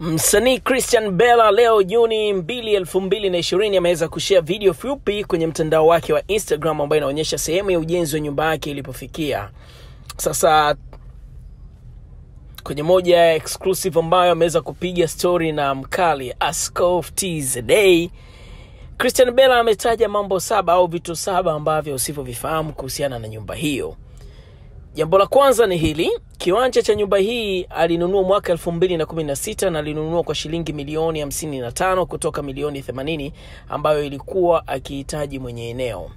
Msanii Christian Bella leo Juni 2, 2020 ameweza kushare video fupi kwenye mtandao wake wa Instagram ambayo inaonyesha sehemu ya ujenzi wa nyumba yake ilipofikia. Sasa kwenye moja ya exclusive ambayo ameweza kupiga story na mkali Askof Tz Day, Christian Bella ametaja mambo saba au vitu saba ambavyo usivyovifahamu kuhusiana na nyumba hiyo. Jambo la kwanza ni hili: kiwanja cha nyumba hii alinunua mwaka 2016 na alinunua kwa shilingi milioni 55 kutoka milioni 80 ambayo ilikuwa akihitaji mwenye eneo.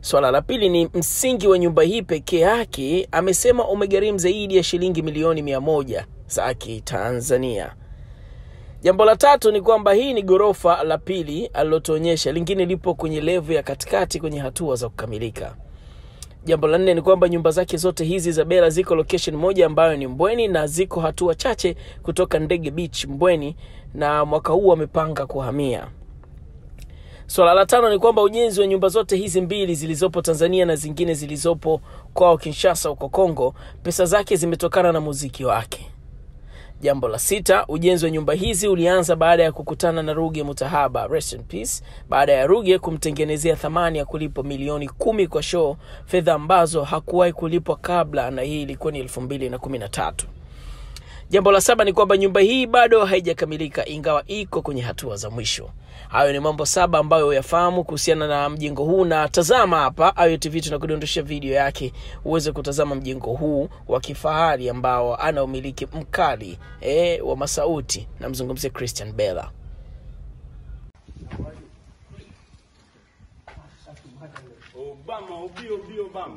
Swala la pili ni msingi wa nyumba hii pekee yake amesema umegharimu zaidi ya shilingi milioni 100 za Kitanzania. Jambo la tatu ni kwamba hii ni ghorofa la pili alilotuonyesha, lingine lipo kwenye levu ya katikati kwenye hatua za kukamilika. Jambo la nne ni kwamba nyumba zake zote hizi za Bela ziko location moja ambayo ni Mbweni na ziko hatua chache kutoka Ndege Beach Mbweni, na mwaka huu wamepanga kuhamia. Swala so, la tano ni kwamba ujenzi wa nyumba zote hizi mbili zilizopo Tanzania na zingine zilizopo kwao Kinshasa huko Kongo, pesa zake zimetokana na muziki wake. Jambo la sita, ujenzi wa nyumba hizi ulianza baada ya kukutana na Ruge Mutahaba, rest in peace, baada ya Ruge kumtengenezea thamani ya kulipwa milioni kumi kwa show, fedha ambazo hakuwahi kulipwa kabla, na hii ilikuwa ni elfu mbili na kumi na tatu. Jambo la saba ni kwamba nyumba hii bado haijakamilika ingawa iko kwenye hatua za mwisho. Hayo ni mambo saba ambayo yafahamu kuhusiana na mjengo huu, na tazama hapa Ayo TV tunakudondosha video yake uweze kutazama mjengo huu wa kifahari ambao ana umiliki mkali eh, wa masauti. Namzungumzia Christian Bella. Obama, obi obi Obama.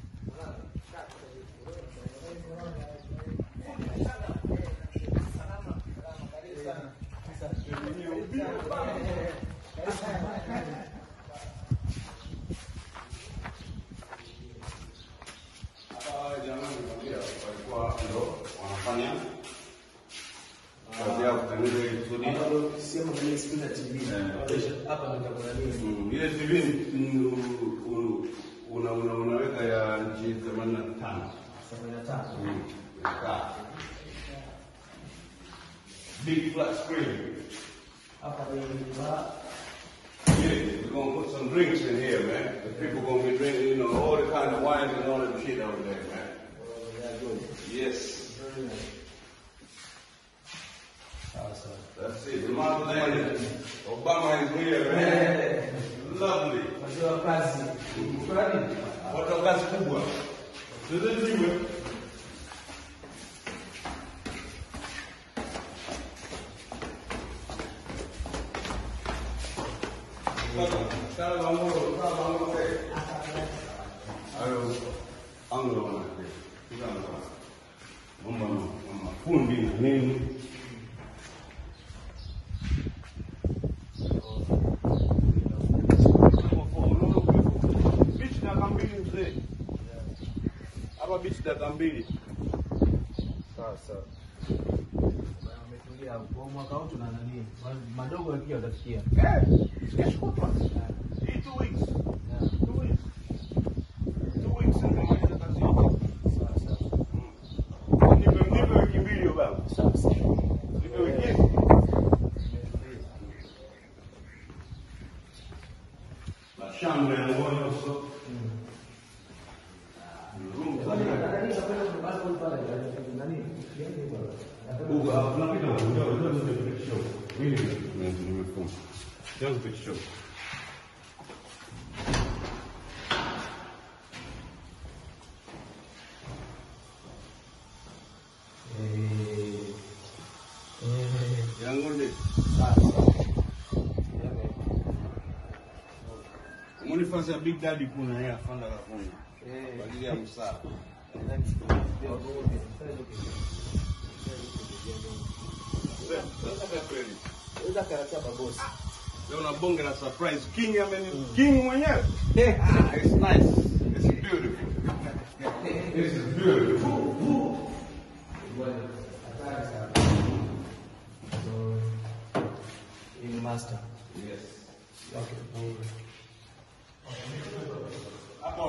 kusudi. Mm, Ile TV una- una- unaweka ya nchi themanini na tano. Mm. Big flat screen. Yeah, we're gonna put some drinks in here, man. The people gonna be drinking, you know, all the kind of wines and all that shit over there, man. Yes. That's it. Obama is here. Yeah. Lovely. Watoa kazi. Watoa kazi kubwa. Tuzidiwe. Sana bangoro, sana bangoro. Ayo, anglo wanake. Mama, mama fundi na nini? Mzee. Hapa bichi dakika mbili. mwaka huu tuna nani? Madogo yakia Eh, Hugo, uh, not Hugo, Hugo, Hugo does a good é show. Really good. Man, do my phone. That was a good show. É Mwenye fase a big daddy kuna ya fanda kakuna. Kwa ajili ya msara. Leo na bonge la surprise. King ameni King mwenyewe. Ah, it's nice. It's beautiful. This is beautiful. In master. Yes. Okay. Hapo